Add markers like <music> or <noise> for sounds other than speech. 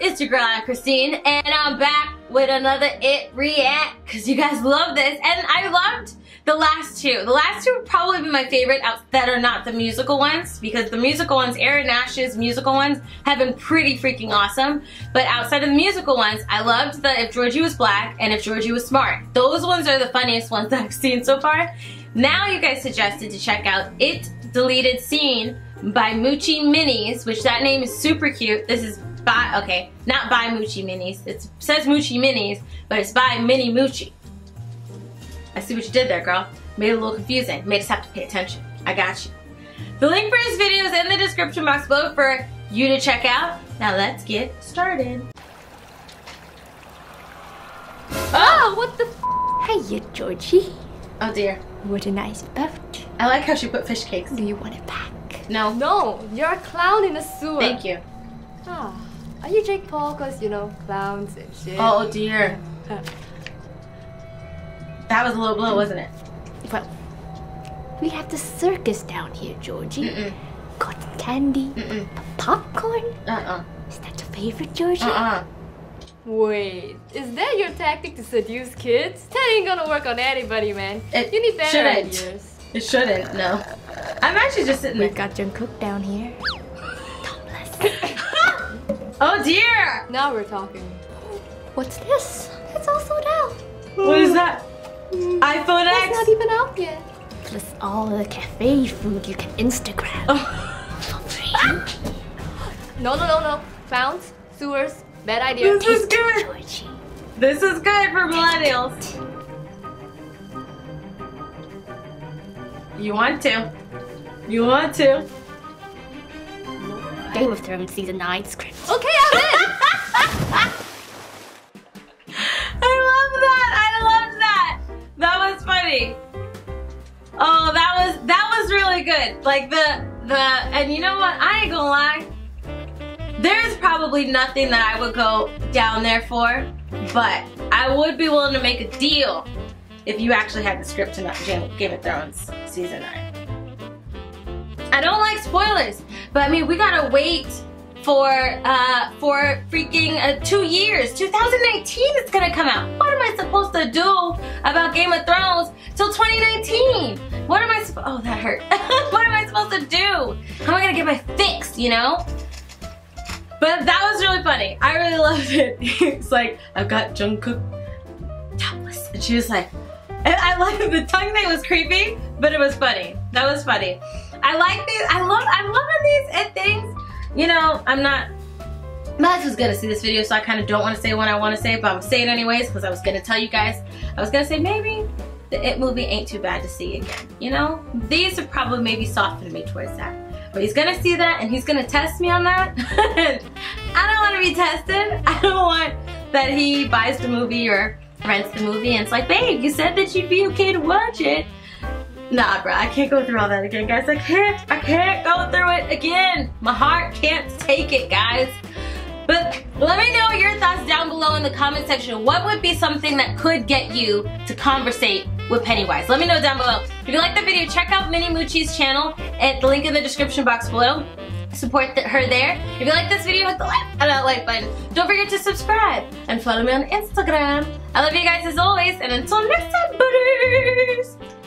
It's your girl Christene, and I'm back with another It React, because you guys love this, and I loved the last two. The last two probably be my favorite out that are not the musical ones, because the musical ones, Aaron Nash's musical ones, have been pretty freaking awesome, but outside of the musical ones, I loved the If Georgie Was Black and If Georgie Was Smart. Those ones are the funniest ones that I've seen so far. Now you guys suggested to check out It Deleted Scene by Moochi Minis, which that name is super cute. This is by, okay, not by Moochi Minis. It says Moochi Minis, but it's by Mini Moochi. I see what you did there, girl. Made it a little confusing. Made us have to pay attention. I got you. The link for this video is in the description box below for you to check out. Now let's get started. Oh, what the f Hiya, Georgie. Oh dear. What a nice boat. I like how she put fish cakes. Do you want it back? No. No, you're a clown in a sewer. Thank you. Ah, are you Jake Paul? Cause you know clowns and shit. Oh dear. Uh, That was a low blow, wasn't it? Well, we have the circus down here, Georgie. Mm-mm. Cotton candy, Mm-mm. popcorn. Uh-uh. Is that your favorite, Georgie? Uh-uh. Wait, is that your tactic to seduce kids? That ain't gonna work on anybody, man. It you need better shouldn't. ideas. It shouldn't, no. I'm actually just sitting We've there. got Jungkook down here. <laughs> Oh dear! Now we're talking. What's this? It's all sold out. What is that? iPhone X? It's not even out yet. Plus all the cafe food you can Instagram. Oh. For free. <laughs> No, no, no, no. Clowns, sewers, bad idea. This is good. Georgie. This is good for millennials. You want to. You want to. Game of Thrones season 9 script. Okay, I'm in. I love that. I love that. That was funny. Oh, that was that was really good. Like the the and you know what? I ain't gonna lie. There's probably nothing that I would go down there for, but I would be willing to make a deal if you actually had the script to not Game Game of Thrones season nine. I don't like spoilers, but I mean we gotta wait for uh for freaking uh, two years. 2019 it's gonna come out. What am I supposed to do about Game of Thrones till 2019? What am I supposed? Oh, that hurt. <laughs> what am I supposed to do? How am I gonna get my fix? You know? But that was really funny. I really <laughs> loved it. it's like I've got Jungkook topless, and she was like, and I like the tongue thing was creepy, but it was funny. That was funny. I like these. I love. I'm loving these it things. You know, I'm not. Max was gonna see this video, so I kind of don't want to say what I want to say, but I'm saying anyways because I was gonna tell you guys. I was gonna say maybe the It movie ain't too bad to see again. You know, these have probably maybe softened me towards that. But he's gonna see that and he's gonna test me on that. <laughs> I don't want to be tested. I don't want that he buys the movie or rents the movie and it's like, babe, you said that you'd be okay to watch it. Nah, bro, I can't go through all that again, guys. I can't. I can't go through it again. My heart can't take it, guys. But let me know your thoughts down below in the comment section. What would be something that could get you to conversate with Pennywise? Let me know down below. If you like the video, check out Mini Moochi's channel at the link in the description box below. Support th her there. If you like this video, hit the like and that like button. Don't forget to subscribe and follow me on Instagram. I love you guys as always, and until next time, buddies!